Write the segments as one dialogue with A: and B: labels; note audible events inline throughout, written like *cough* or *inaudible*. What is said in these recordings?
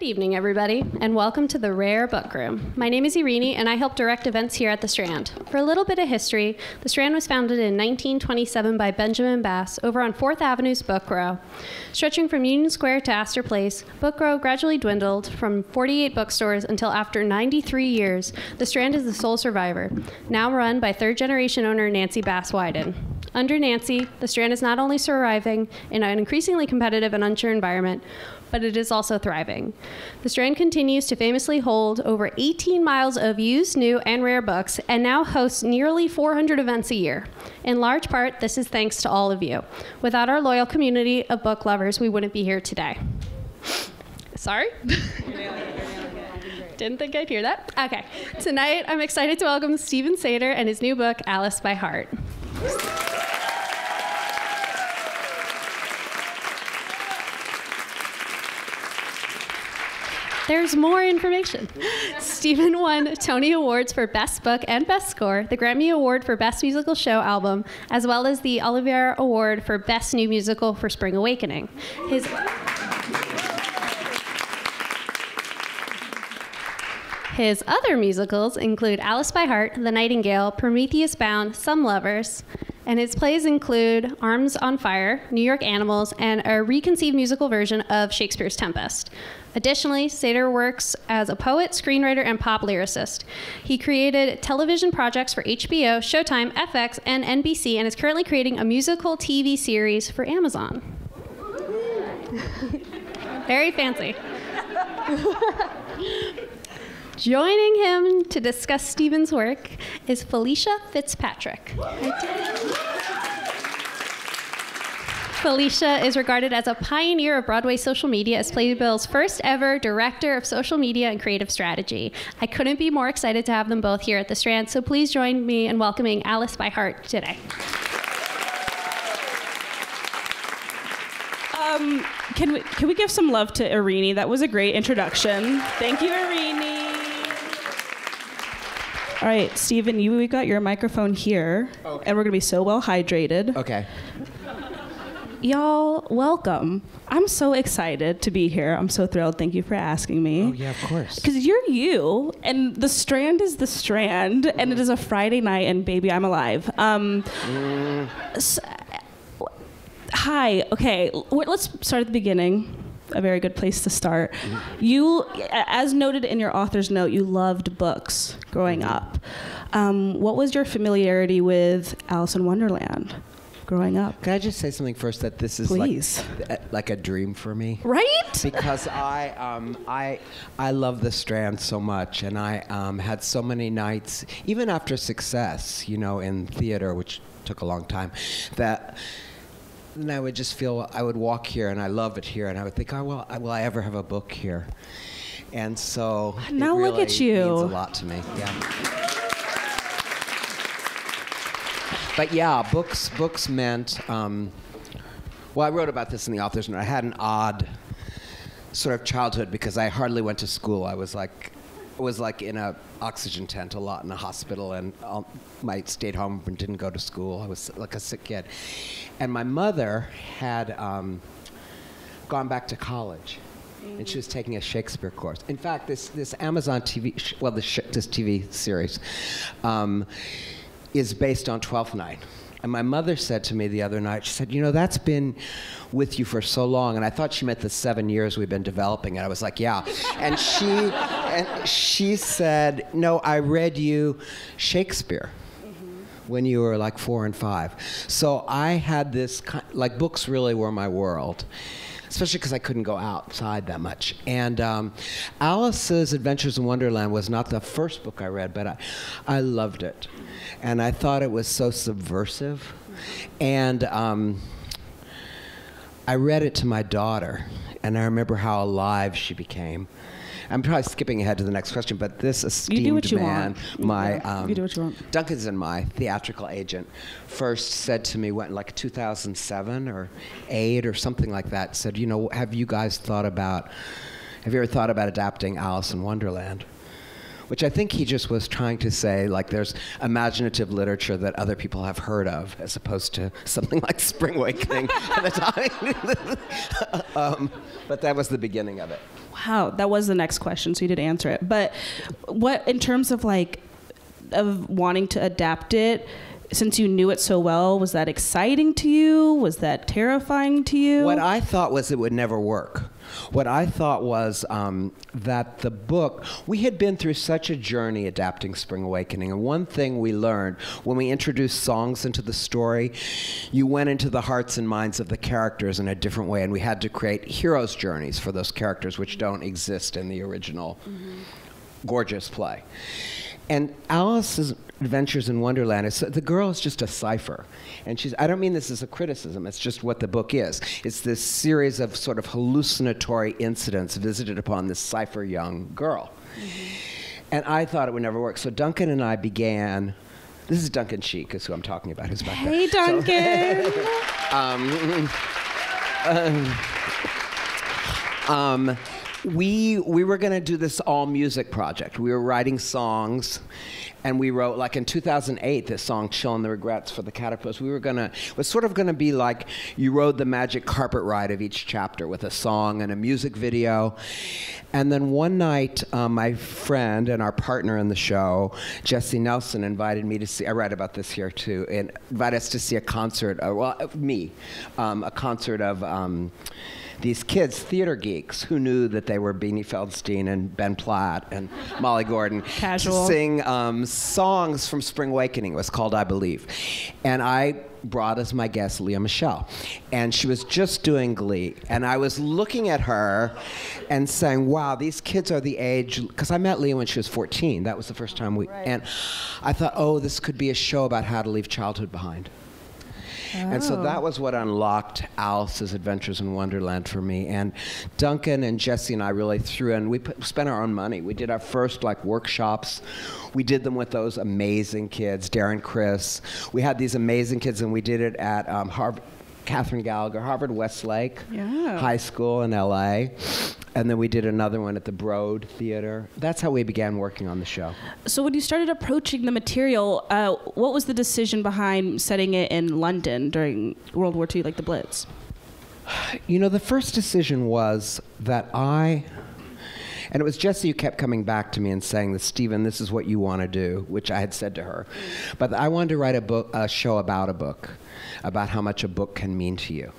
A: Good evening, everybody, and welcome to the Rare Book Room. My name is Irini, and I help direct events here at The Strand. For a little bit of history, The Strand was founded in 1927 by Benjamin Bass over on 4th Avenue's Book Row. Stretching from Union Square to Astor Place, Book Row gradually dwindled from 48 bookstores until after 93 years, The Strand is the sole survivor, now run by third generation owner Nancy Bass Wyden. Under Nancy, The Strand is not only surviving in an increasingly competitive and unsure environment, but it is also thriving. The Strand continues to famously hold over 18 miles of used, new, and rare books, and now hosts nearly 400 events a year. In large part, this is thanks to all of you. Without our loyal community of book lovers, we wouldn't be here today. Sorry? *laughs* Didn't think I'd hear that. Okay. Tonight, I'm excited to welcome Steven Sater and his new book, Alice by Heart. There's more information. Steven won Tony Awards for Best Book and Best Score, the Grammy Award for Best Musical Show Album, as well as the Olivier Award for Best New Musical for Spring Awakening. His His other musicals include Alice by Heart, The Nightingale, Prometheus Bound, Some Lovers, and his plays include Arms on Fire, New York Animals, and a reconceived musical version of Shakespeare's Tempest. Additionally, Sater works as a poet, screenwriter, and pop lyricist. He created television projects for HBO, Showtime, FX, and NBC, and is currently creating a musical TV series for Amazon. *laughs* Very fancy. *laughs* Joining him to discuss Steven's work is Felicia Fitzpatrick. Felicia is regarded as a pioneer of Broadway social media as Playbill's first ever director of social media and creative strategy. I couldn't be more excited to have them both here at the Strand, so please join me in welcoming Alice by Heart today.
B: Um, can we can we give some love to Irini? That was a great introduction. Thank you, Irini. All right, Steven, you we got your microphone here,
C: Okay.
B: and we're gonna be so well hydrated.
C: Okay.
B: Y'all, welcome. I'm so excited to be here. I'm so thrilled. Thank you for asking me.
C: Oh yeah, of course.
B: Because you're you, and the Strand is the Strand, and it mm. is a Friday night, and baby, I'm alive. Um, mm. s- uh, hi, okay, let's start at the beginning. A very good place to start. You, as noted in your author's note, you loved books growing up. Um, what was your familiarity with Alice in Wonderland growing up?
C: Can I just say something first? That this is
B: Please.
C: like uh, like a dream for me.
B: Right?
C: Because I um, I I love the Strand so much, and I um, had so many nights, even after success, you know, in theater, which took a long time, that. And I would just feel I would walk here, and I love it here, and I would think, oh well, I- will I ever have a book here? And so it
B: Now look at you.
C: Means a lot to me. Yeah. But yeah, books books meant. Um, well, I wrote about this in the author's note. I had an odd sort of childhood because I hardly went to school. I was like, was like in a oxygen tent a lot in a hospital, and um, I stayed home and didn't go to school. I was like a sick kid, and my mother had um, gone back to college. And she was taking a Shakespeare course. In fact, this, this Amazon TV, sh- well, this, sh- this TV series um, is based on Twelfth Night. And my mother said to me the other night, she said, You know, that's been with you for so long. And I thought she meant the seven years we've been developing it. I was like, Yeah. And she, and she said, No, I read you Shakespeare when you were like four and five. So I had this, like, books really were my world. Especially because I couldn't go outside that much. And um, Alice's Adventures in Wonderland was not the first book I read, but I, I loved it. And I thought it was so subversive. And um, I read it to my daughter, and I remember how alive she became. I'm probably skipping ahead to the next question, but this esteemed
B: You do what you
C: man,
B: want.
C: my um,
B: you do what you want.
C: Duncanson, my theatrical agent, first said to me, what, like 2007 or 8 or something like that, said, you know, have you guys thought about, have you ever thought about adapting Alice in Wonderland? Which I think he just was trying to say, like, there's imaginative literature that other people have heard of, as opposed to *laughs* something like Spring Awakening *laughs* at the time. *laughs* um, but that was the beginning of it.
B: Wow, that was the next question, so you did answer it. But what, in terms of like, of wanting to adapt it, since you knew it so well, was that exciting to you? Was that terrifying to you?
C: What I thought was it would never work. What I thought was um, that the book, we had been through such a journey adapting Spring Awakening. And one thing we learned when we introduced songs into the story, you went into the hearts and minds of the characters in a different way. And we had to create hero's journeys for those characters, which don't exist in the original mm-hmm. gorgeous play. And Alice's Adventures in Wonderland is the girl is just a cipher, and she's. I don't mean this as a criticism. It's just what the book is. It's this series of sort of hallucinatory incidents visited upon this cipher young girl, mm-hmm. and I thought it would never work. So Duncan and I began. This is Duncan Sheik, is who I'm talking about. Who's back
B: hey, there? Duncan.
C: So, *laughs* um, *laughs* um, um, we we were going to do this all music project. We were writing songs and we wrote like in 2008 this song chillin' the regrets for the caterpillars we were gonna was sort of gonna be like you rode the magic carpet ride of each chapter with a song and a music video and then one night um, my friend and our partner in the show Jessie Nelson invited me to see i write about this here too and invited us to see a concert uh, well me um, a concert of um, these kids, theater geeks, who knew that they were Beanie Feldstein and Ben Platt and *laughs* Molly Gordon,
B: Casual.
C: to sing um, songs from Spring Awakening. It was called I Believe. And I brought as my guest Lea Michele. And she was just doing Glee. And I was looking at her and saying, wow, these kids are the age, because I met Leah when she was 14. That was the first time we, right. and I thought, oh, this could be a show about how to leave childhood behind. And so that oh. was what unlocked Alice's Adventures in Wonderland for me. And Duncan and Jessie and I really threw in, we put, spent our own money. We did our first like workshops. We did them with those amazing kids, Darren Criss. We had these amazing kids, and we did it at um, Harvard. Kathryn Gallagher, Harvard Westlake
B: yeah.
C: High School in LA. And then we did another one at the Broad Theater. That's how we began working on the show.
B: So, when you started approaching the material, uh, what was the decision behind setting it in London during World War II, like the Blitz?
C: You know, the first decision was that I and it was Jessie who kept coming back to me and saying that Steven, this is what you want to do, which I had said to her. But I wanted to write a book, a show about a book, about how much a book can mean to you.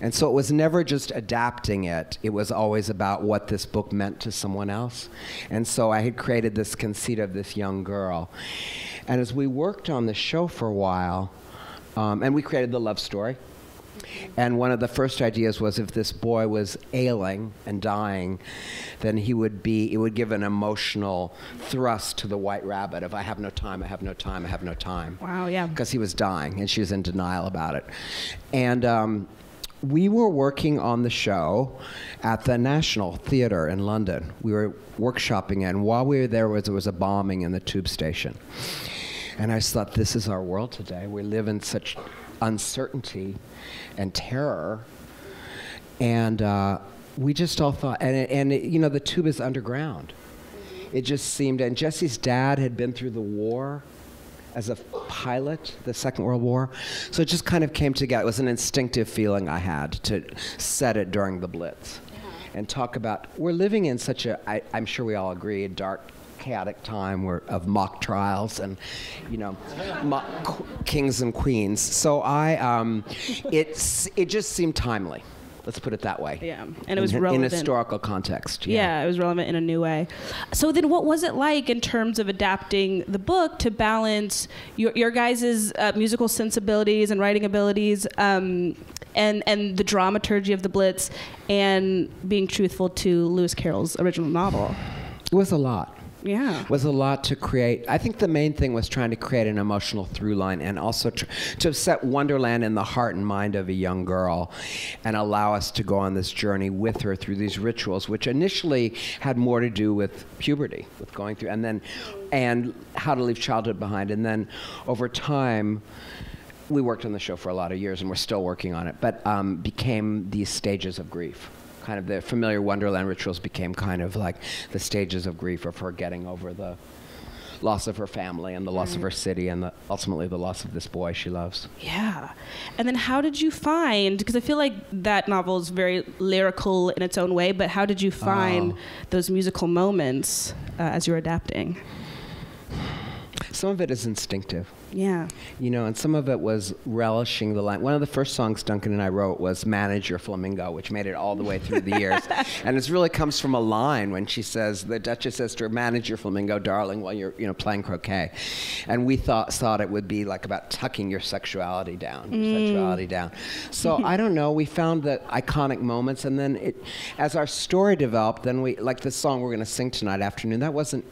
C: And so it was never just adapting it, it was always about what this book meant to someone else. And so I had created this conceit of this young girl. And as we worked on the show for a while, um, and we created the love story. And one of the first ideas was if this boy was ailing and dying, then he would be, it would give an emotional thrust to the white rabbit of, I have no time, I have no time, I have no time.
B: Wow, yeah.
C: Because he was dying and she was in denial about it. And um, we were working on the show at the National Theatre in London. We were workshopping it, and while we were there, was, there was a bombing in the tube station. And I just thought, this is our world today. We live in such uncertainty and terror. And uh, we just all thought, and, and it, you know, the tube is underground. It just seemed, and Jessie's dad had been through the war as a pilot, the Second World War. So it just kind of came together. It was an instinctive feeling I had to set it during the Blitz and talk about. We're living in such a, I, I'm sure we all agree, a dark, chaotic time where, of mock trials and, you know, mock kings and queens. So I, um, it's, it just seemed timely. Let's put it that way.
B: Yeah, and it was in, relevant
C: in historical context.
B: Yeah. yeah, it was relevant in a new way. So then, what was it like in terms of adapting the book to balance your your guys' uh, musical sensibilities and writing abilities, um, and and the dramaturgy of the Blitz, and being truthful to Lewis Carroll's original novel?
C: It was a lot
B: yeah.
C: was a lot to create. I think the main thing was trying to create an emotional through line and also tr- to set Wonderland in the heart and mind of a young girl and allow us to go on this journey with her through these rituals, which initially had more to do with puberty, with going through, and then, and how to leave childhood behind. And then over time, we worked on the show for a lot of years and we're still working on it, but um, became these stages of grief kind of the familiar Wonderland rituals became kind of like the stages of grief of her getting over the loss of her family and the loss of her city and the, ultimately the loss of this boy she loves.
B: Yeah. And then how did you find, because I feel like that novel is very lyrical in its own way, but how did you find
C: Oh.
B: those musical moments uh, as you were adapting?
C: Some of it is instinctive.
B: Yeah.
C: You know, and some of it was relishing the line. One of the first songs Duncan and I wrote was "Manage Your Flamingo," which made it all the way through the years. *laughs* and it really comes from a line when she says, "The Duchess says to her, manage your flamingo, darling, while you're, you know, playing croquet." And we thought thought it would be like about tucking your sexuality down, your mm. sexuality down. So I don't know. We found the iconic moments, and then it, as our story developed, then we like the song we're going to sing tonight afternoon. That wasn't.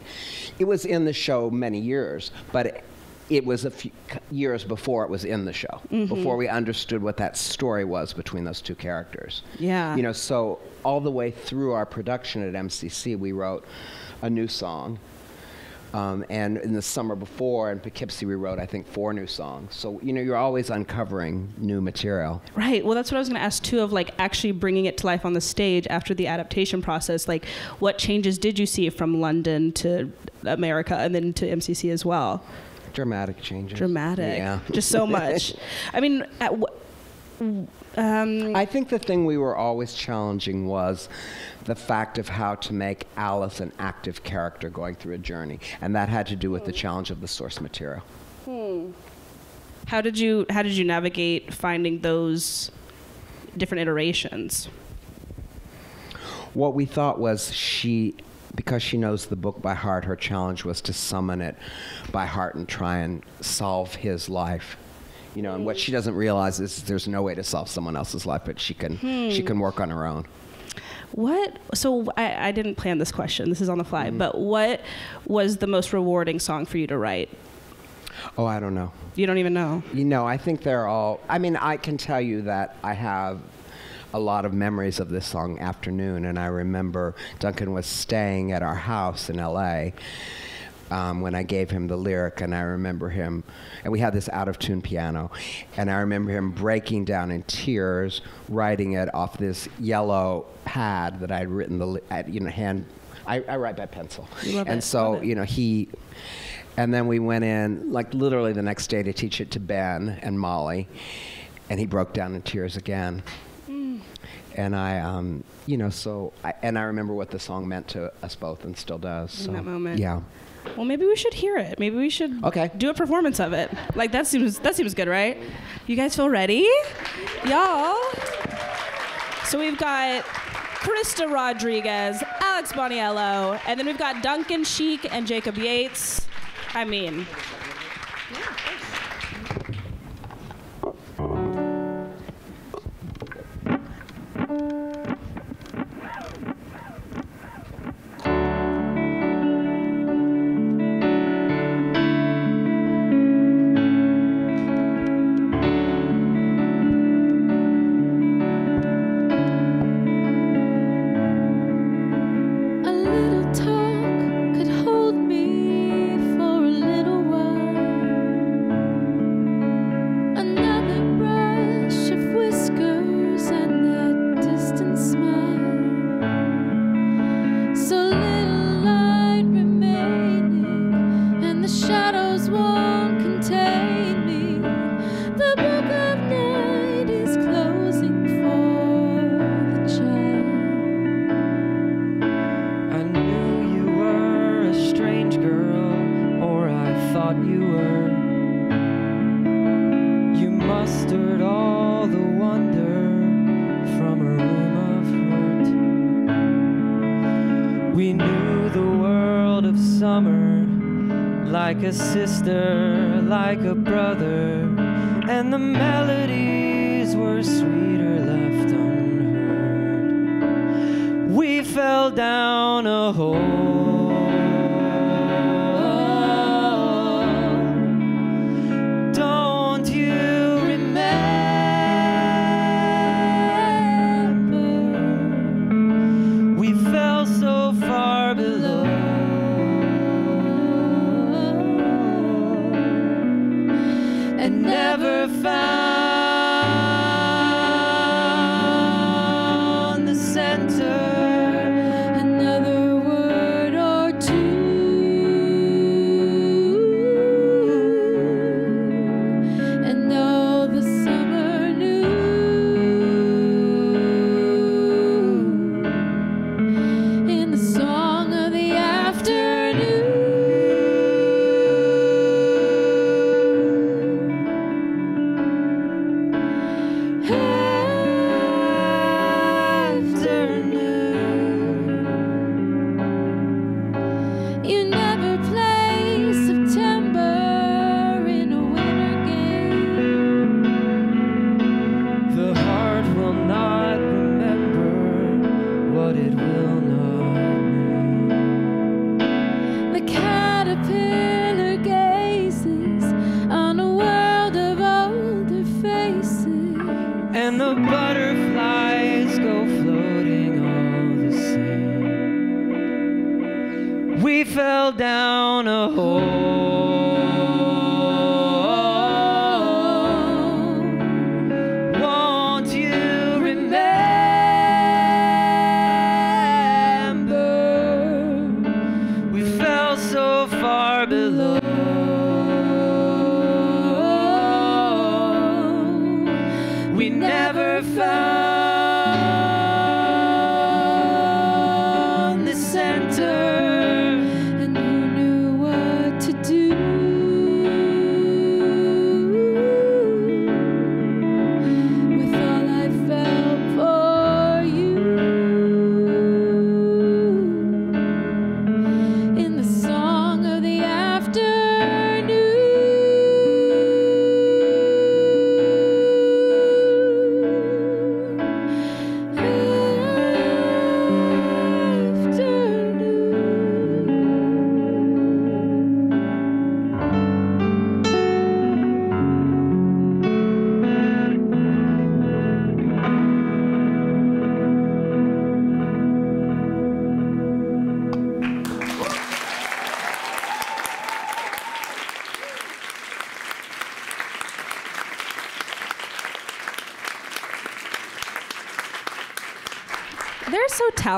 C: It was in the show many years, but. It, was a few years before it was in the show, mm-hmm. before we understood what that story was between those two characters.
B: Yeah.
C: You know, so all the way through our production at MCC, we wrote a new song. Um, and in the summer before in Poughkeepsie, we wrote, I think, four new songs. So, you know, you're always uncovering new material.
B: Right. Well, that's what I was going to ask too of like actually bringing it to life on the stage after the adaptation process. Like, what changes did you see from London to America and then to MCC as well?
C: Dramatic changes.
B: Dramatic.
C: Yeah.
B: Just so *laughs* much. I mean, at wh- um,
C: I think the thing we were always challenging was the fact of how to make Alice an active character going through a journey. And that had to do with the challenge of the source material.
B: how did you how did you navigate finding those different iterations?
C: What we thought was she, because she knows the book by heart, her challenge was to summon it by heart and try and solve his life. You know, and what she doesn't realize is there's no way to solve someone else's life, but she can she can work on her own.
B: What? So I, I didn't plan this question. This is on the fly.
C: Mm-hmm.
B: But what was the most rewarding song for you to write?
C: Oh, I don't know.
B: You don't even know.
C: You know, I think they're all. I mean, I can tell you that I have a lot of memories of this song, Afternoon, and I remember Duncan was staying at our house in LA um, when I gave him the lyric, and I remember him, and we had this out of tune piano, and I remember him breaking down in tears, writing it off this yellow pad that I'd written the, li- I'd, you know, hand. I, I write by pencil, and
B: it,
C: so you know he and then we went in, like literally the next day, to teach it to Ben and Molly, and he broke down in tears again. And I, um, you know, so I, and I remember what the song meant to us both, and still does.
B: In that moment.
C: yeah.
B: Well, maybe we should hear it. Maybe we should
C: Okay.
B: do a performance of it. Like that seems that seems good, right? You guys feel ready? Y'all. So we've got Krysta Rodriguez, Alex Boniello, and then we've got Duncan Sheik and Jacob Yates. I mean,
D: you were. You mustered all the wonder from a room of hurt. We knew the world of summer like a sister, like a brother, and the melodies were sweeter left unheard we fell down a hole.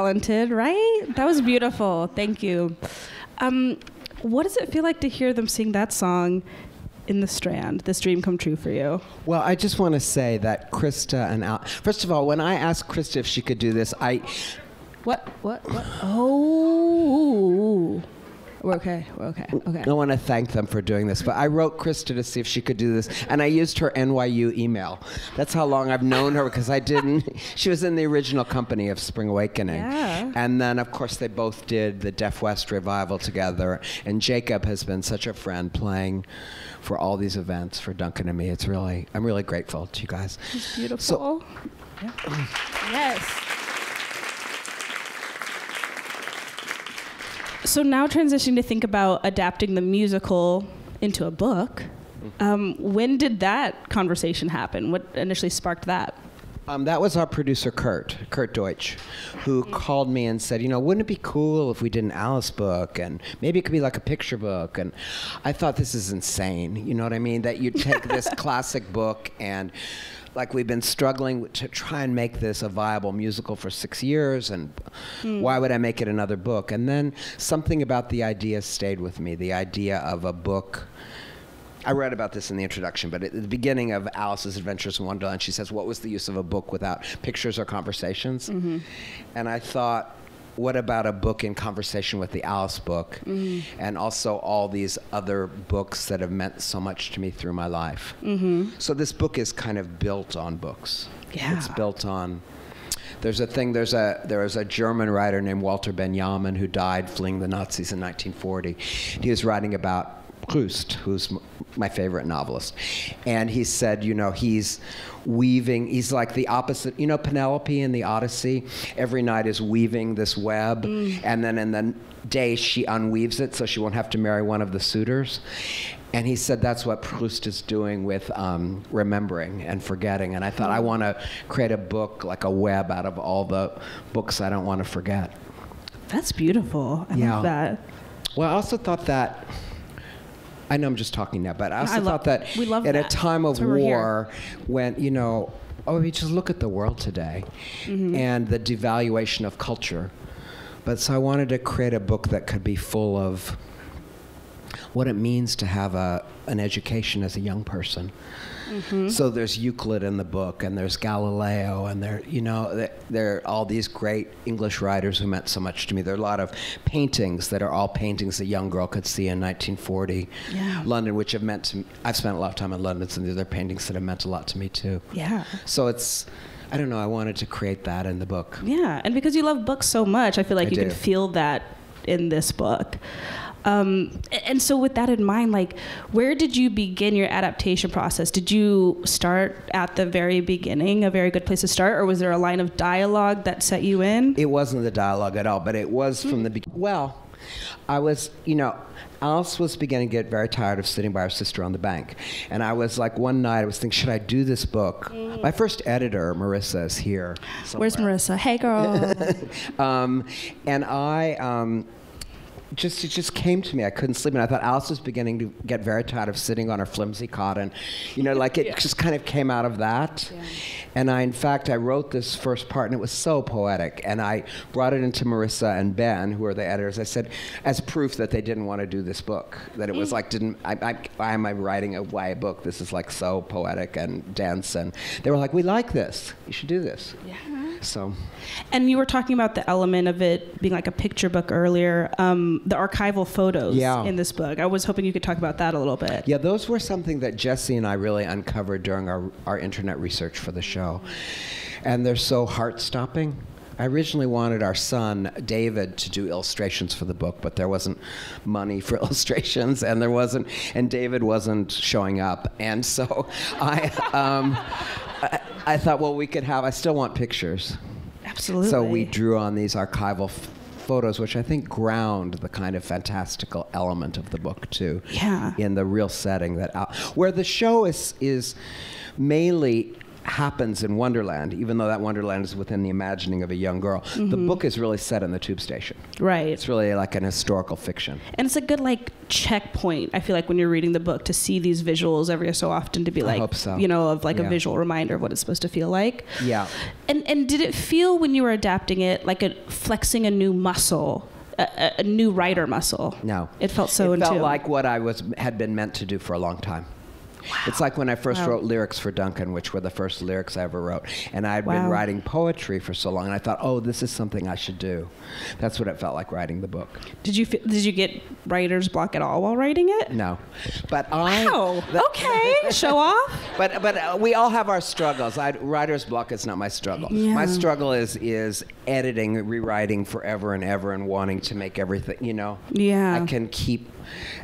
B: Talented, right? That was beautiful. Thank you. Um, what does it feel like to hear them sing that song in the Strand? This dream come true for you?
C: Well, I just want to say that Krysta and Al. First of all, when I asked Krysta if she could do this, I
B: What? What? What? Oh. We're okay. We're okay. Okay.
C: I want to thank them for doing this. But I wrote Krysta to see if she could do this, and I used her NYU email. That's how long I've known her because I didn't. *laughs* She was in the original company of Spring Awakening,
B: Yeah.
C: and then of course they both did the Deaf West revival together. And Jacob has been such a friend playing for all these events for Duncan and me. It's really, I'm really grateful to you guys.
B: Beautiful.
C: So-
B: Yes. So now transitioning to think about adapting the musical into a book. Um, when did that conversation happen? What initially sparked that?
C: Um, that was our producer, Kurt, Kurt Deutsch, who called me and said, you know, wouldn't it be cool if we did an Alice book and maybe it could be like a picture book? And I thought this is insane. You know what I mean? That you take this *laughs* classic book and like we've been struggling to try and make this a viable musical for six years and hmm. why would I make it another book? And then something about the idea stayed with me, the idea of a book I read about this in the introduction, but at the beginning of Alice's Adventures in Wonderland, she says, What was the use of a book without pictures or conversations? Mm-hmm. And I thought, what about a book in conversation with the Alice book mm-hmm. and also all these other books that have meant so much to me through my life? Mm-hmm. So this book is kind of built on books.
B: Yeah.
C: It's built on. There's a thing. There's a there was a German writer named Walter Benjamin who died fleeing the Nazis in 1940. He was writing about Proust, who's my favorite novelist, and he said, you know, he's weaving. He's like the opposite. You know, Penelope in the Odyssey. Every night is weaving this web, and then in the day she unweaves it so she won't have to marry one of the suitors. And he said that's what Proust is doing with um, remembering and forgetting. And I thought, I want to create a book, like a web, out of all the books I don't want to forget.
B: That's beautiful. I
C: Yeah.
B: love that.
C: Well, I also thought that. I know I'm just talking now, but I also
B: I love-
C: thought that
B: we love
C: at
B: that.
C: a time of war, when you know, oh, we just look at the world today,
B: Mm-hmm.
C: and the devaluation of culture. But so I wanted to create a book that could be full of what it means to have a an education as a young person.
B: Mm-hmm.
C: So there's Euclid in the book, and there's Galileo, and there, you know, there, are all these great English writers who meant so much to me. There are a lot of paintings that are all paintings a young girl could see in 1940
B: Yeah.
C: London, which have meant to. me. I've spent a lot of time in London, so these are paintings that have meant a lot to me too.
B: Yeah.
C: So it's, I don't know. I wanted to create that in the book.
B: Yeah, and because you love books so much, I feel like
C: I
B: you can feel that in this book. Um, and so, with that in mind, like, where did you begin your adaptation process? Did you start at the very beginning, a very good place to start, or was there a line of dialogue that set you in?
C: It wasn't the dialogue at all, but it was from the beginning. Well, I was, you know, Alice was beginning to get very tired of sitting by her sister on the bank. And I was like, one night, I was thinking, should I do this book? My first editor, Marissa, is here.
B: Where's. Marissa? Hey, girl. *laughs*
C: Um, and I, um, just it just came to me. I couldn't sleep, and I thought Alice was beginning to get very tired of sitting on her flimsy cot, and you know, like it *laughs* just kind of came out of that. And I, in fact, I wrote this first part, and it was so poetic. And I brought it into Marissa and Ben, who are the editors. I said, as proof that they didn't want to do this book, that it was like, didn't I, I, why am I writing a YA book? This is like so poetic and dense. And they were like, we like this. You should do this. Yeah. So.
B: And you were talking about the element of it being like a picture book earlier, um, the archival photos
C: Yeah.
B: in this book. I was hoping you could talk about that a little bit.
C: Yeah, those were something that Jessie and I really uncovered during our, our internet research for the show. And they're so heart stopping. I originally wanted our son, David, to do illustrations for the book, but there wasn't money for *laughs* illustrations, and there wasn't, and David wasn't showing up. And so I, um, I, I thought, well, we could have, I still want pictures.
B: Absolutely.
C: So we drew on these archival photos, which I think ground the kind of fantastical element of the book too.
B: Yeah.
C: In the real setting that where the show is is mainly happens in Wonderland, even though that Wonderland is within the imagining of a young girl. The mm-hmm. book is really set in the tube station.
B: Right.
C: It's really like an historical fiction.
B: And it's a good like checkpoint. I feel like when you're reading the book to see these visuals every so often to be like,
C: so.
B: you know, of like
C: Yeah.
B: a visual reminder of what it's supposed to feel like.
C: Yeah.
B: And and did it feel when you were adapting it like a flexing a new muscle, a, a, new writer muscle?
C: No.
B: It felt so
C: It felt like what I was had been meant to do for a long time. It's like when I first
B: Wow.
C: wrote lyrics for Duncan, which were the first lyrics I ever wrote. And I'd been writing poetry for so long, and I thought, oh, this is something I should do. That's what it felt like writing the book.
B: Did you did you get writer's block at all while writing it?
C: No. But I.
B: Wow.
C: the- *laughs*
B: okay. Show off.
C: But but uh, we all have our struggles. I, writer's block is not my struggle.
B: Yeah.
C: My struggle is is editing, rewriting forever and ever, and wanting to make everything. You know.
B: Yeah.
C: I can keep.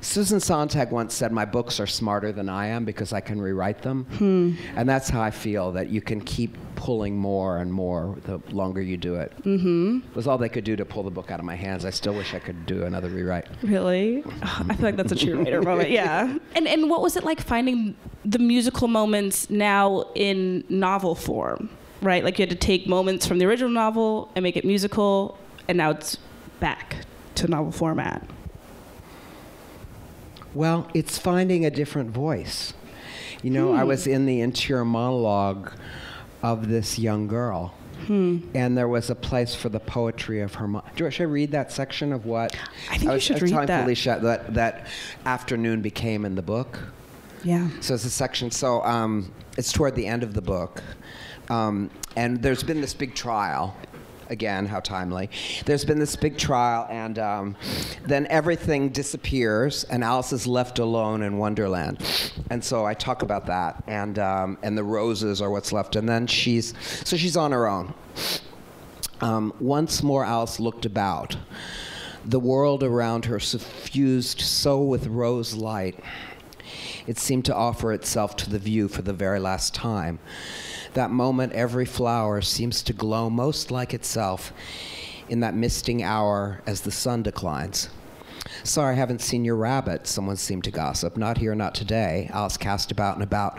C: Susan Sontag once said, "My books are smarter than I am because I can rewrite them,"
B: Hmm.
C: and that's how I feel. That you can keep pulling more and more the longer you do it. Mm-hmm. It was all they could do to pull the book out of my hands. I still wish I could do another rewrite.
B: Really? I feel like that's a true writer *laughs* moment. Yeah. And and what was it like finding the musical moments now in novel form? Right? Like you had to take moments from the original novel and make it musical, and now it's back to novel format.
C: Well, it's finding a different voice. You know, I was in the interior monologue of this young girl. And there was a place for the poetry of her mind. Should I read that section of what
B: I think you
C: was,
B: should
C: I was
B: read
C: telling
B: that.
C: Felicia that that afternoon became in the book.
B: Yeah.
C: So it's a section. So um, it's toward the end of the book, um, and there's been this big trial. Again, how timely. There's been this big trial, and um, then everything disappears, and Alice is left alone in Wonderland. And so I talk about that, and um, and the roses are what's left, and then she's so she's on her own. Um, once more, Alice looked about. The world around her suffused so with rose light it seemed to offer itself to the view for the very last time. That moment, every flower seems to glow most like itself in that misting hour as the sun declines. Sorry, I haven't seen your rabbit, someone seemed to gossip. Not here, not today. Alice cast about and about.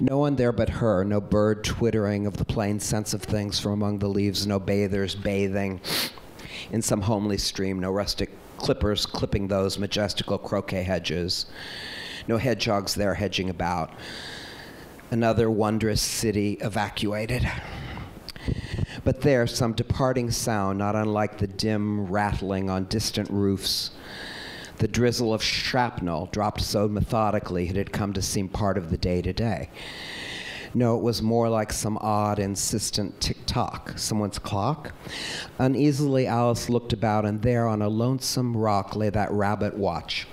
C: No one there but her, no bird twittering of the plain sense of things from among the leaves, no bathers bathing in some homely stream, no rustic clippers clipping those majestical croquet hedges, no hedgehogs there hedging about. Another wondrous city evacuated. But there, some departing sound, not unlike the dim rattling on distant roofs. The drizzle of shrapnel, dropped so methodically, it had come to seem part of the day to day. No, it was more like some odd, insistent tick tock, someone's clock. Uneasily, Alice looked about, and there on a lonesome rock lay that rabbit watch,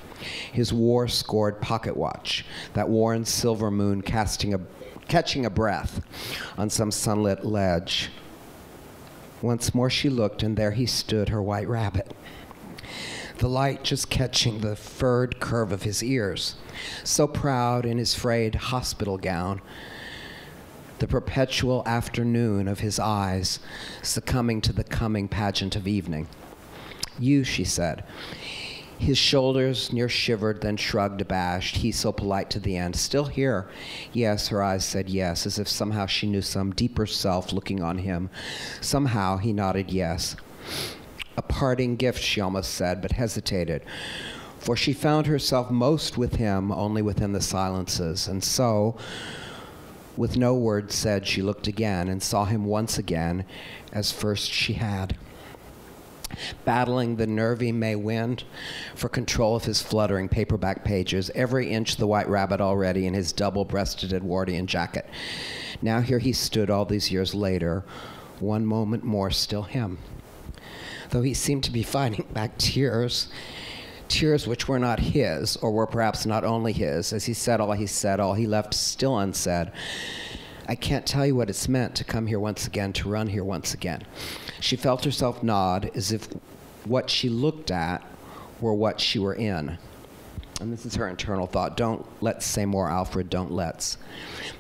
C: his war scored pocket watch, that worn silver moon casting a, catching a breath on some sunlit ledge. Once more she looked, and there he stood, her white rabbit the light just catching the furred curve of his ears, so proud in his frayed hospital gown, the perpetual afternoon of his eyes succumbing to the coming pageant of evening. You, she said. His shoulders near shivered, then shrugged abashed. He so polite to the end. Still here? Yes, her eyes said yes, as if somehow she knew some deeper self looking on him. Somehow he nodded yes. A parting gift, she almost said, but hesitated. For she found herself most with him only within the silences. And so, with no word said, she looked again and saw him once again as first she had battling the nervy May wind for control of his fluttering paperback pages, every inch the white rabbit already in his double breasted Edwardian jacket. Now here he stood all these years later, one moment more, still him. Though he seemed to be fighting back tears, tears which were not his, or were perhaps not only his, as he said all he said, all he left still unsaid. I can't tell you what it's meant to come here once again, to run here once again. She felt herself nod as if what she looked at were what she were in. And this is her internal thought. Don't let's say more, Alfred, don't let's.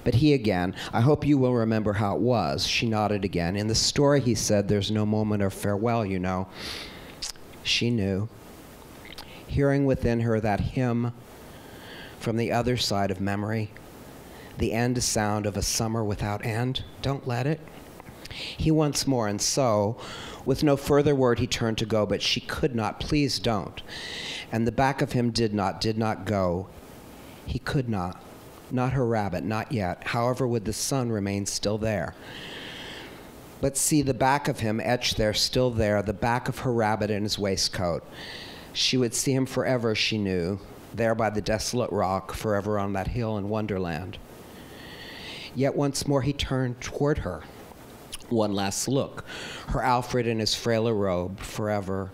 C: But he again, I hope you will remember how it was. She nodded again. In the story, he said, there's no moment of farewell, you know. She knew. Hearing within her that hymn from the other side of memory, the end sound of a summer without end. Don't let it. He once more, and so, with no further word, he turned to go, but she could not. Please don't. And the back of him did not, did not go. He could not. Not her rabbit, not yet. However, would the sun remain still there? But see the back of him etched there, still there, the back of her rabbit in his waistcoat. She would see him forever, she knew, there by the desolate rock, forever on that hill in Wonderland. Yet once more he turned toward her one last look. Her Alfred in his frailer robe, forever,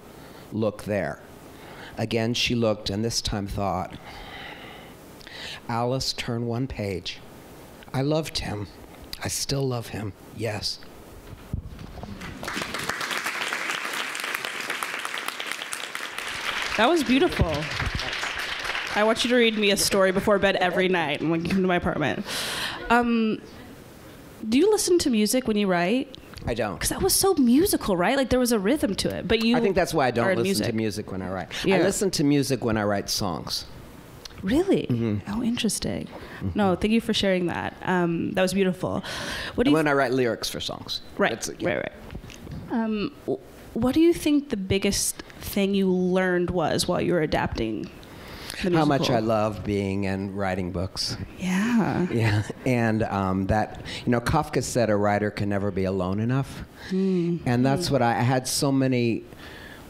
C: look there. Again she looked, and this time thought. Alice, turn one page. I loved him. I still love him, yes.
B: That was beautiful. I want you to read me a story before bed every night when you come to my apartment. Um, do you listen to music when you write?
C: I don't.
B: Because that was so musical, right? Like there was a rhythm to it. But you,
C: I think that's why I don't listen
B: music.
C: to music when I write.
B: Yeah.
C: I listen to music when I write songs.
B: Really?
C: Mm-hmm.
B: Oh, interesting. No, thank you for sharing that. Um, that was beautiful. What do you?
C: when I write lyrics for songs.
B: right,
C: yeah.
B: right, right. Um, what do you think the biggest thing you learned was while you were adapting?
C: How much? I love being and writing books.
B: Yeah.
C: Yeah, and um, that you know, Kafka said a writer can never be alone enough, and that's what I, I had so many.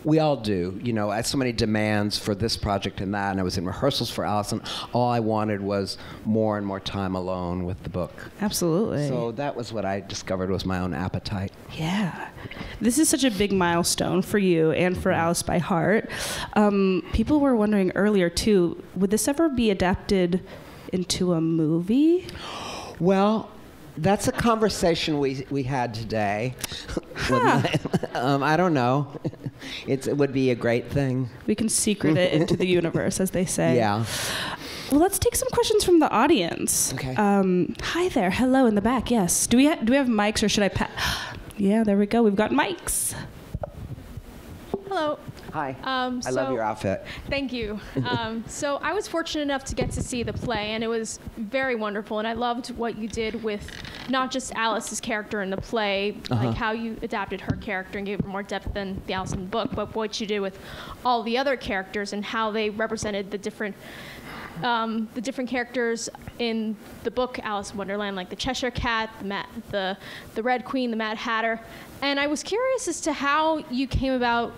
C: We all do, you know. I had so many demands for this project and that, and I was in rehearsals for Allison. All I wanted was more and more time alone with the book.
B: Absolutely.
C: So that was what I discovered was my own appetite.
B: Yeah. This is such a big milestone for you and for Alice by Heart. Um, people were wondering earlier, too, would this ever be adapted into a movie?
C: Well, that's a conversation we we had today. My- *laughs* um, I don't know. It's, it would be a great thing.
B: We can secret it into the universe, as they say.
C: Yeah.
B: Well, let's take some questions from the audience.
C: Okay.
B: Um, hi there. Hello in the back. Yes. Do we ha- do we have mics or should I pat? *gasps* yeah, there we go. We've got mics.
E: Hello.
C: Hi.
E: Um,
C: I love your outfit.
E: Thank you. *laughs* Um, so I was fortunate enough to get to see the play, and it was very wonderful. And I loved what you did with not just Alice's character in the play,
C: Uh-huh.
E: like how you adapted her character and gave her more depth than the Alice in the book, but what you did with all the other characters and how they represented the different. Um, the different characters in the book Alice in Wonderland, like the Cheshire Cat, the Mad, the the Red Queen, the Mad Hatter, and I was curious as to how you came about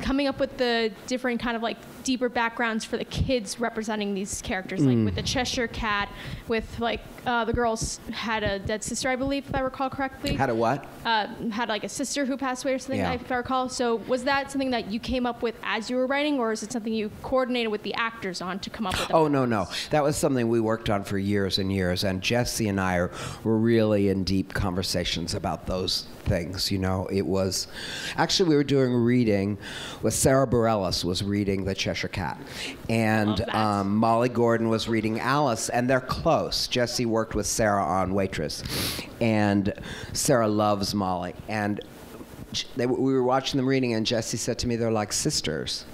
E: coming up with the different kind of like deeper backgrounds for the kids representing these characters, like with the Cheshire Cat, with like uh, the girls had a dead sister, I believe, if I recall correctly.
C: Had a what?
E: uh, had like a sister who passed away or something,
C: Yeah.
E: if I recall. So was that something that you came up with as you were writing, or is it something you coordinated with the actors on to come up with?
C: Oh no no, that was something we worked on for years and years, and Jessie and I are, were really in deep conversations about those things. You know, it was actually we were doing a reading with Sara Bareilles was reading The Cheshire Cat, and um, Molly Gordon was reading Alice, and they're close. Jessie worked with Sara on Waitress, and Sara loves Molly, and. They, we were watching them reading, and Jessie said to me, "They're like sisters."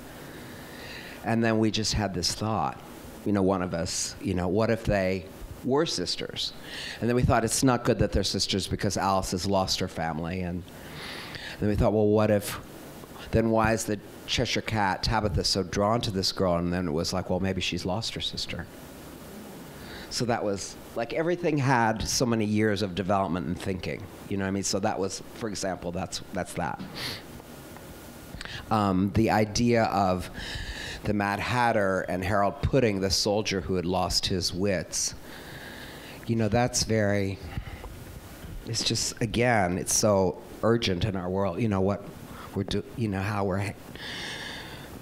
C: And then we just had this thought, you know, one of us, you know, what if they were sisters? And then we thought it's not good that they're sisters because Alice has lost her family. And then we thought, well, what if then why is the Cheshire Cat Tabitha so drawn to this girl? And then it was like, well, maybe she's lost her sister. So that was like everything had so many years of development and thinking. You know what I mean? So that was, for example, that's that's that. Um, the idea of the Mad Hatter and Harold Pudding, the soldier who had lost his wits. You know, that's very. It's just again, it's so urgent in our world. You know what we're do, you know how we're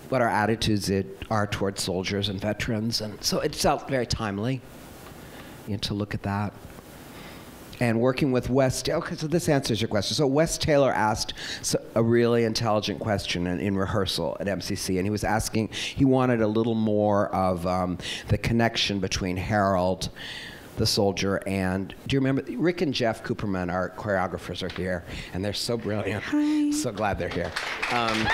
C: what our attitudes it are towards soldiers and veterans, and so it felt very timely you know, to look at that. And working with Wes, okay, so this answers your question. So Wes Taylor asked a really intelligent question in, in rehearsal at MCC, and he was asking, he wanted a little more of um, the connection between Harold, the soldier, and do you remember Rick and Jeff Kuperman, our choreographers, are here, and they're so brilliant.
B: Hi.
C: So glad they're here. Um,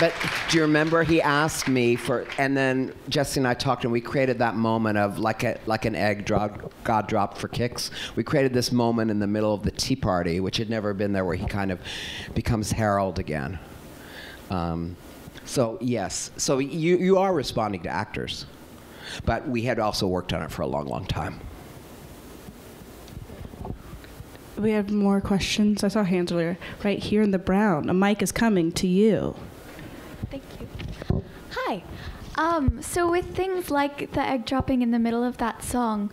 C: but do you remember he asked me for, and then Jessie and I talked, and we created that moment of like a like an egg drop, God dropped for kicks. We created this moment in the middle of the tea party, which had never been there, where he kind of becomes Harold again. Um, so yes, so you you are responding to actors, but we had also worked on it for a long, long time.
B: We have more questions. I saw hands earlier. Right here in the brown. A mic is coming to you.
F: Thank you. Hi. Um, so with things like the egg dropping in the middle of that song,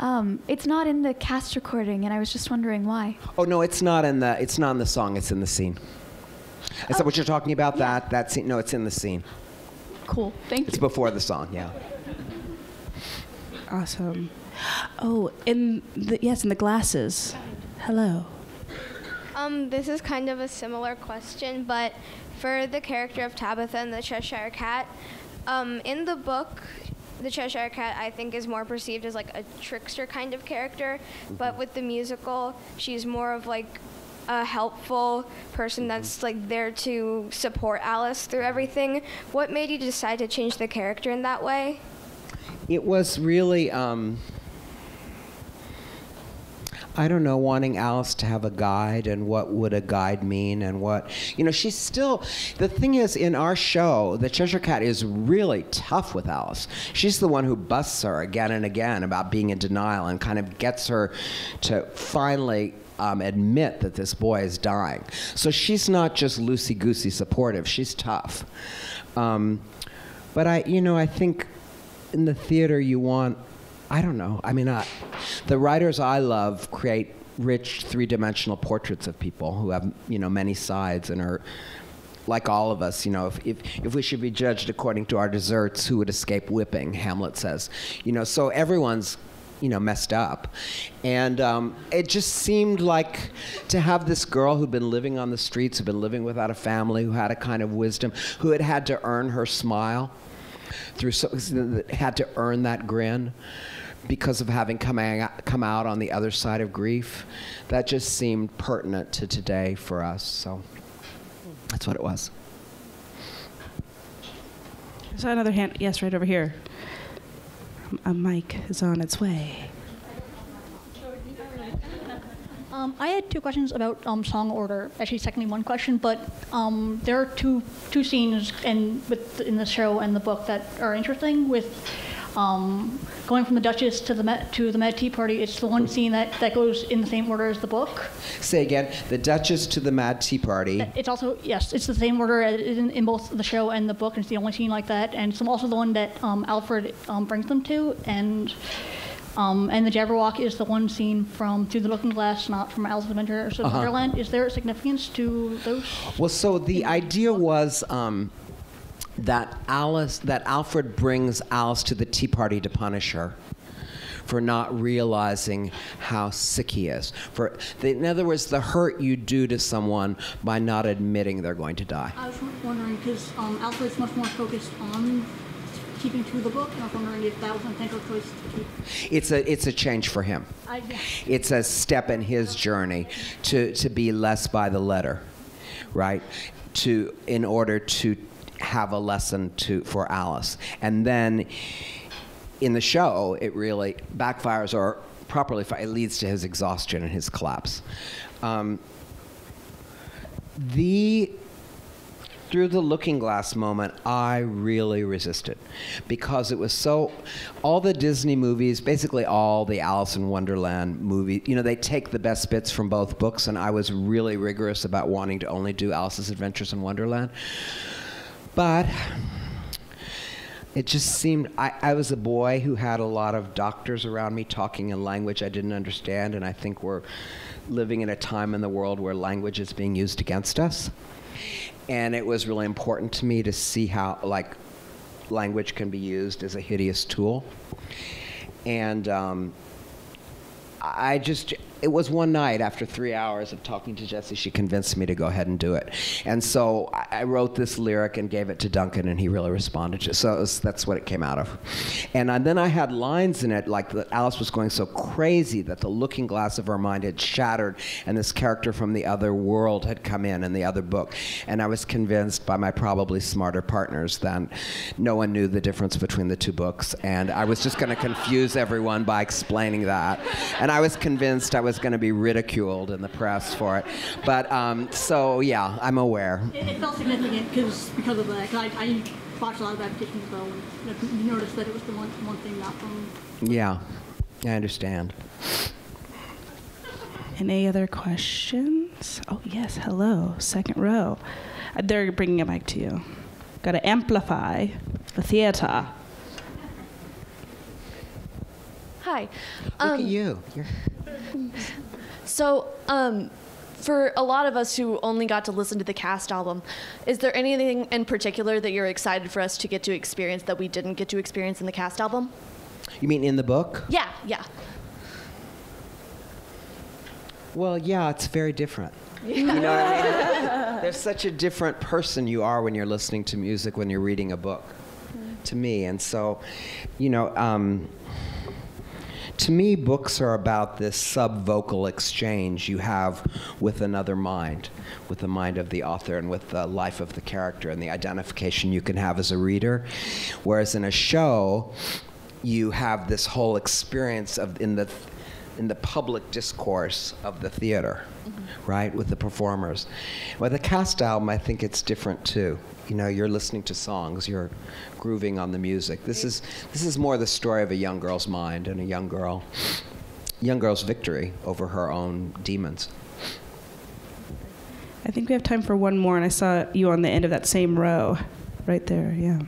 F: um, it's not in the cast recording, and I was just wondering why.
C: Oh no, it's not in the it's not in the song. It's in the scene. Is that what you're talking about? That that scene? No, it's in the scene.
F: Cool. Thank
C: It's
F: you.
C: It's before the song. Yeah.
B: Awesome. Oh, in the yes, in the glasses. Hello.
G: Um, this is kind of a similar question, but for the character of Tabitha and the Cheshire Cat, um, in the book, the Cheshire Cat I think is more perceived as like a trickster kind of character, but with the musical, she's more of like a helpful person that's like there to support Alice through everything. What made you decide to change the character in that way?
C: It was really, um, I don't know, wanting Alice to have a guide and what would a guide mean and what, you know, she's still, the thing is, in our show, the Cheshire Cat is really tough with Alice. She's the one who busts her again and again about being in denial and kind of gets her to finally um, admit that this boy is dying. So she's not just loosey goosey supportive, she's tough. Um, but I, you know, I think in the theater you want i don't know. I mean I, the writers i love create rich three-dimensional portraits of people who have you know many sides and are like all of us you know if, if, if we should be judged according to our deserts who would escape whipping hamlet says. You know so everyone's you know messed up. And um, it just seemed like to have this girl who'd been living on the streets who'd been living without a family who had a kind of wisdom who had had to earn her smile through so had to earn that grin because of having come out, come out on the other side of grief. That just seemed pertinent to today for us. So that's what it was.
B: I saw another hand. Yes, right over here. A mic is on its way.
H: Um, I had two questions about um, song order. Actually, secondly, one question, but um, there are two two scenes in with in the show and the book that are interesting. With um, going from the Duchess to the Met, to the Mad Tea Party, it's the one scene that, that goes in the same order as the book.
C: Say again, the Duchess to the Mad Tea Party.
H: It's also yes, it's the same order in, in both the show and the book, and it's the only scene like that. And it's also the one that um, Alfred um, brings them to, and um, and the Jabberwock is the one scene from Through the Looking Glass, not from Alice in Wonderland.
C: Uh-huh.
H: Wonderland. Is there a significance to those?
C: Well, so the idea was um, that Alice, that Alfred brings Alice to the tea party to punish her for not realizing how sick he is. For, the, in other words, the hurt you do to someone by not admitting they're going to die.
H: I was wondering because um, Alfred's much more focused on keeping to the book, and I was wondering if that was an intentional choice to keep.
C: It's a, it's a change for him.
H: I, yeah.
C: it's a step in his journey to, to be less by the letter, right? To in order to have a lesson to for Alice, and then in the show it really backfires or properly it leads to his exhaustion and his collapse. Um, the through the looking glass moment, I really resisted because it was so. All the Disney movies, basically all the Alice in Wonderland movies, you know, they take the best bits from both books, and I was really rigorous about wanting to only do Alice's Adventures in Wonderland. But it just seemed I, I was a boy who had a lot of doctors around me talking in language I didn't understand, and I think we're living in a time in the world where language is being used against us. And it was really important to me to see how, like, language can be used as a hideous tool. And um, I just, it was one night after three hours of talking to Jessie, she convinced me to go ahead and do it. And so I, wrote this lyric and gave it to Duncan, and he really responded to it. So it was, that's what it came out of. And then I had lines in it, like that Alice was going so crazy that the looking glass of her mind had shattered, and this character from the other world had come in in the other book. And I was convinced by my probably smarter partners that no one knew the difference between the two books, and I was just going to confuse everyone by explaining that. And I was convinced I was going to be ridiculed in the press for it. But um, so yeah, I'm aware.
H: It, it felt significant because because of that. 'cause I, I watched a lot of adaptations as well, and you noticed that it was the one one thing not from.
C: Yeah, I understand.
B: Any other questions? Oh, yes, hello, second row. Uh, They're bringing a mic to you. Got to amplify the theater.
I: Hi.
C: Look
I: Um,
C: at you. You're
I: So, um, for a lot of us who only got to listen to the cast album, is there anything in particular that you're excited for us to get to experience that we didn't get to experience in the cast album?
C: You mean in the book?
I: Yeah, yeah.
C: Well, yeah, it's very different. You know what I mean? *laughs* There's such a different person you are when you're listening to music, when you're reading a book, to me. And so, you know, um, to me, books are about this sub-vocal exchange you have with another mind, with the mind of the author and with the life of the character and the identification you can have as a reader. Whereas in a show, you have this whole experience of in the in the public discourse of the theater, mm-hmm. right, with the performers. With the cast album, I think it's different too. You know, you're listening to songs, you're grooving on the music. This is this is more the story of a young girl's mind and a young girl, young girl's victory over her own demons.
B: I think we have time for one more, and I saw you on the end of that same row, right there. Yeah.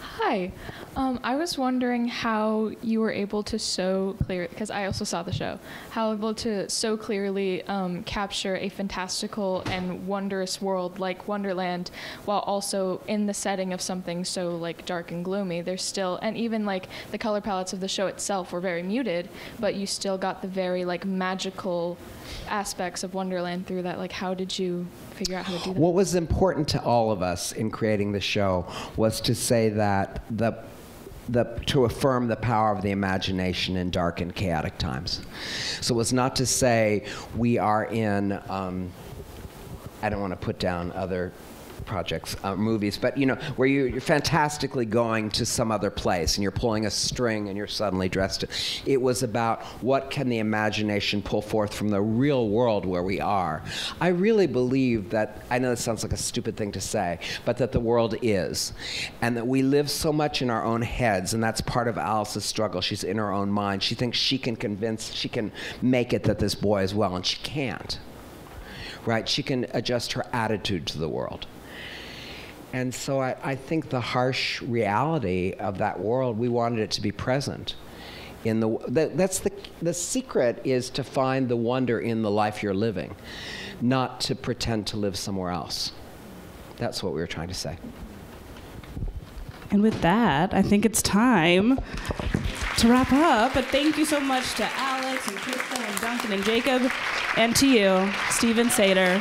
J: Hi. Um, I was wondering how you were able to so clear, because I also saw the show, how able to so clearly um, capture a fantastical and wondrous world like Wonderland, while also in the setting of something so like dark and gloomy. There's still, and even like the color palettes of the show itself were very muted, but you still got the very like magical aspects of Wonderland through that. Like, how did you figure out how to do that?
C: What was important to all of us in creating the show was to say that the the, to affirm the power of the imagination in dark and chaotic times. So it's not to say we are in, um, I don't want to put down other projects, uh, movies, but you know, where you, you're fantastically going to some other place and you're pulling a string and you're suddenly dressed. It was about what can the imagination pull forth from the real world where we are. I really believe that, I know this sounds like a stupid thing to say, but that the world is. And that we live so much in our own heads, and that's part of Alice's struggle. She's in her own mind. She thinks she can convince, she can make it that this boy is well, and she can't. Right? She can adjust her attitude to the world. And so I, I think the harsh reality of that world, we wanted it to be present. In the, that, that's the, the secret is to find the wonder in the life you're living, not to pretend to live somewhere else. That's what we were trying to say.
B: And with that, I think it's time to wrap up. But thank you so much to Alex and Krysta and Duncan and Jacob, and to you, Steven Sater.